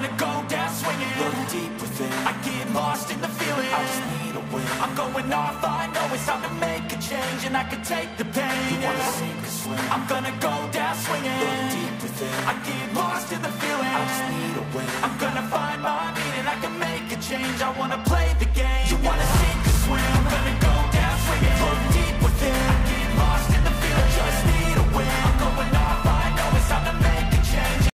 time to go down swinging. Look deep within. I get lost in the feeling. I just need a win. I'm going off, I know it's time to make a change And I can take the pain. You wanna sink or swim. I'm gonna go down swinging. Look deep within. I get lost in the feeling. I just need a win. I'm gonna find my meaning. I can make a change. I wanna play the